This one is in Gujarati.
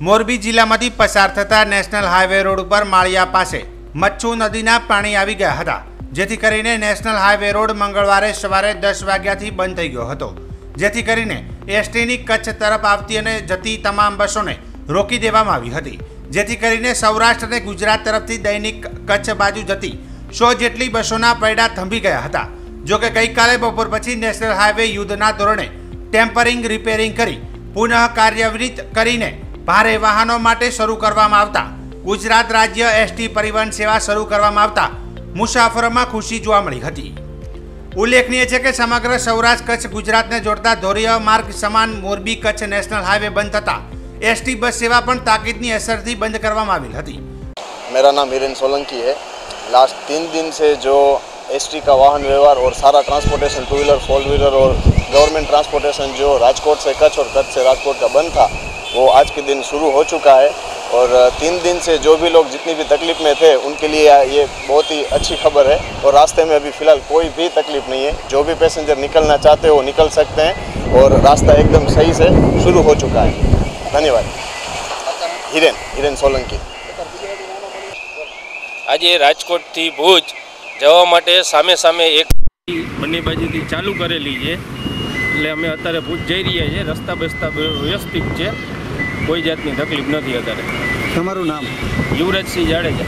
મોરબી જિલ્લામાંથી પસાર થતા નેશનલ હાઈવે રોડ ઉપર માળિયા પાસે મચ્છુ નદીના પાણી આવી ગયા હતા, જેથી કરીને નેશનલ હાઈવે રોડ મંગળવારે સવારે દસ વાગ્યાથી બંધ થઈ ગયો હતો. જેથી કરીને એસટીની કચ્છ તરફ આવતી અને જતી તમામ બસોને રોકી દેવામાં આવી હતી. જેથી કરીને સૌરાષ્ટ્ર અને ગુજરાત તરફથી દૈનિક કચ્છ બાજુ જતી સો જેટલી બસોના પૈડા થંભી ગયા હતા. જો કે ગઈકાલે બપોર પછી નેશનલ હાઈવે યુદ્ધના ધોરણે ટેમ્પરિંગ રિપેરિંગ કરી પુનઃ કાર્યવિત કરીને ભારે વાહનો માટે શરૂ કરવામાં આવતા ગુજરાત રાજ્ય એસટી પરિવહન સેવા શરૂ કરવામાં આવતા મુસાફરોમાં ખુશી જોવા મળી હતી ઉલ્લેખનીય છે કે સમગ્ર સૌરાષ્ટ્ર કચ્છ ગુજરાતને જોડતા ધોરીય માર્ગ સમાન મોરબી કચ્છ નેશનલ હાઈવે બંધ થતા એસટી બસ સેવા પણ તાકીદની અસરથી બંધ કરવામાં આવેલ હતી मेरा नाम हीरेन सोलंकी है लास्ट तीन दिन से जो एस का वाहन व्यवहार और सारा transportation two wheeler four wheeler और गवर्नमेंट ट्रांसपोर्टेशन जो राजकोट से कच्छ और कच्छ से राजकोट का बंद था वो आज के दिन शुरू हो चुका है और तीन दिन से जो भी लोग जितनी भी तकलीफ में थे उनके लिए ये बहुत ही अच्छी खबर है और रास्ते में अभी फ़िलहाल कोई भी तकलीफ नहीं है जो भी पैसेंजर निकलना चाहते हैं वो निकल सकते हैं और रास्ता एकदम सही से शुरू हो चुका है धन्यवाद हिरेन हिरेन सोलंकी આજે રાજકોટથી ભુજ જવા માટે સામે સામે એક બંને બાજુથી ચાલુ કરેલી છે એટલે અમે અત્યારે ભુજ જઈ રહ્યા છીએ રસ્તા બસ્તા વ્યવસ્થિત છે કોઈ જાતની તકલીફ નથી અત્યારે. તમારું નામ? યુવરાજસિંહ જાડેજા.